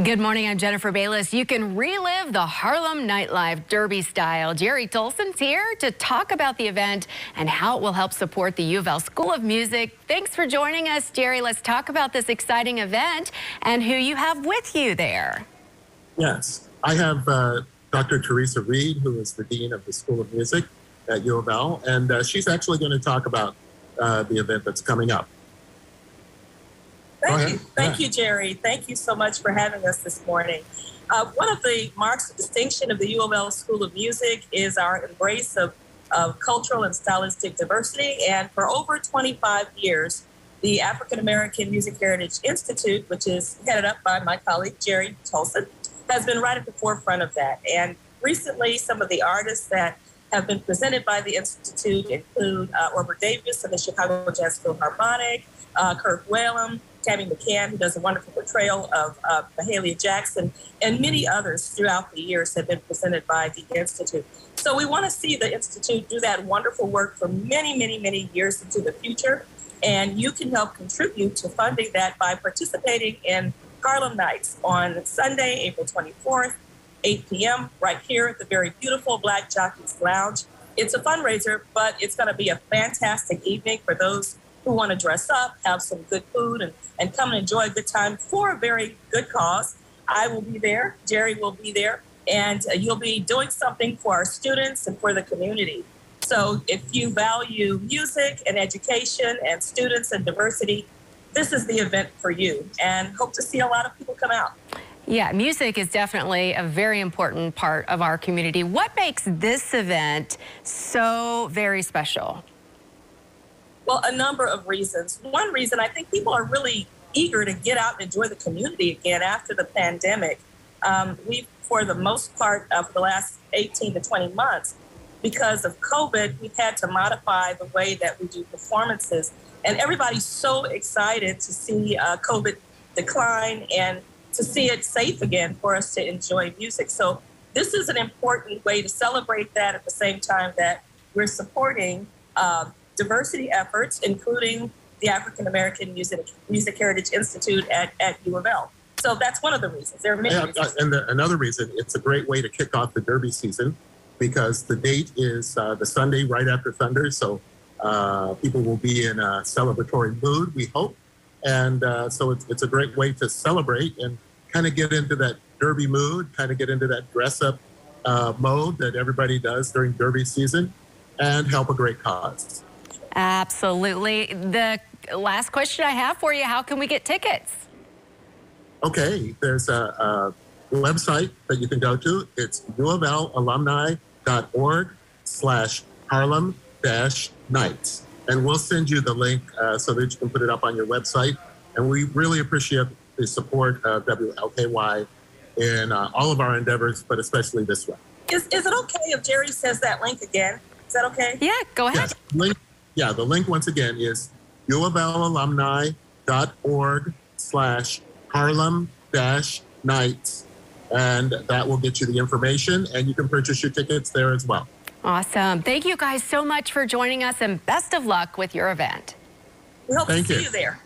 Good morning. I'm Jennifer Bayless. You can relive the Harlem Nightlife Derby style. Jerry Tolson's here to talk about the event and how it will help support the U of L School of Music. Thanks for joining us, Jerry. Let's talk about this exciting event and who you have with you there. Yes, I have uh, Dr. Teresa Reed, who is the Dean of the School of Music at U of L, and uh, she's actually going to talk about uh, the event that's coming up. Thank you. Jerry. Thank you so much for having us this morning. Uh, one of the marks of distinction of the U of L School of Music is our embrace of, of cultural and stylistic diversity. And for over 25 years, the African American Music Heritage Institute, which is headed up by my colleague Jerry Tolson, has been right at the forefront of that. And recently, some of the artists that have been presented by the Institute include uh, Orbert Davis of the Chicago Jazz Philharmonic, uh, Kirk Whalum, Tammy McCann, who does a wonderful portrayal of uh, Mahalia Jackson, and many others throughout the years have been presented by the Institute. So we want to see the Institute do that wonderful work for many, many, many years into the future. And you can help contribute to funding that by participating in Harlem Nights on Sunday, April 24th, 8 p.m., right here at the very beautiful Black Jockeys Lounge. It's a fundraiser, but it's going to be a fantastic evening for those who want to dress up, have some good food, and, and come and enjoy a good time for a very good cause. I will be there, Jerry will be there, and uh, you'll be doing something for our students and for the community. So if you value music and education and students and diversity, this is the event for you and hope to see a lot of people come out. Yeah, music is definitely a very important part of our community. What makes this event so very special? Well, a number of reasons. One reason I think people are really eager to get out and enjoy the community again after the pandemic. Um, we, for the most part of the last 18 to 20 months, because of COVID, we've had to modify the way that we do performances. And everybody's so excited to see uh, COVID decline and to see it safe again for us to enjoy music. So, this is an important way to celebrate that at the same time that we're supporting um, diversity efforts, including the African American Music, Music Heritage Institute at, at U of L. So that's one of the reasons. There are many reasons. and the, another reason, it's a great way to kick off the Derby season because the date is uh, the Sunday right after Thunder. So uh, people will be in a celebratory mood, we hope. And uh, so it's, it's a great way to celebrate and kind of get into that Derby mood, kind of get into that dress up uh, mode that everybody does during Derby season and help a great cause. Absolutely. The last question I have for you, how can we get tickets? Okay, there's a, a website that you can go to. It's uoflalumni.org slash Harlem dash nights. And we'll send you the link uh, so that you can put it up on your website. And we really appreciate the support of WLKY in uh, all of our endeavors, but especially this one. Is, is it okay if Jerry says that link again? Is that okay? Yeah, go ahead. Yes, link, yeah, the link once again is uoflalumni.org slash Harlem dash nights. And that will get you the information and you can purchase your tickets there as well. Awesome. Thank you guys so much for joining us and best of luck with your event. We hope Thank to see you. you there.